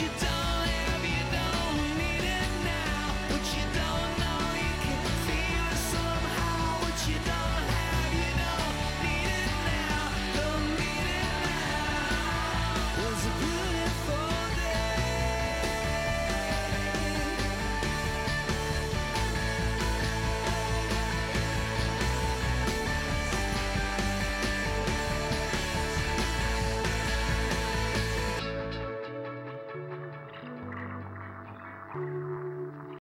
you do.